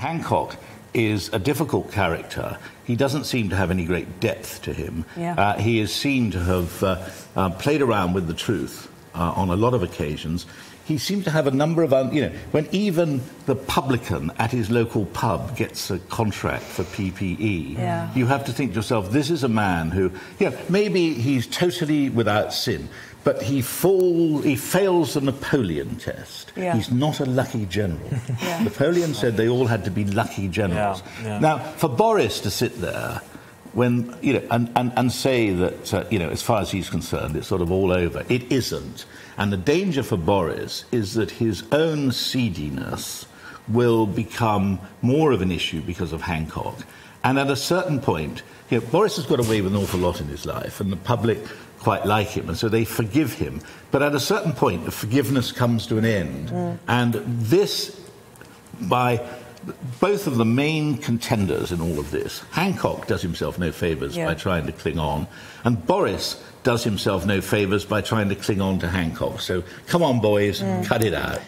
Hancock is a difficult character. He doesn't seem to have any great depth to him. Yeah. Uh, he is seen to have uh, uh, played around with the truth uh, on a lot of occasions. He seems to have a number of, un- you know, when even the publican at his local pub gets a contract for PPE, Yeah. you have to think to yourself, this is a man who, you know, maybe he's totally without sin, but he fall, he fails the Napoleon test. Yeah. He's not a lucky general. Yeah. Napoleon said they all had to be lucky generals. Yeah, yeah. Now, for Boris to sit there when, you know, and, and, and say that, uh, you know, as far as he's concerned, it's sort of all over, it isn't. And the danger for Boris is that his own seediness will become more of an issue because of Hancock. And at a certain point, you know, Boris has got away with an awful lot in his life, and the public quite like him, and so they forgive him. But at a certain point, the forgiveness comes to an end. And this by both of the main contenders in all of this. Hancock does himself no favours Yeah. by trying to cling on, and Boris does himself no favours by trying to cling on to Hancock. So come on, boys, cut it out.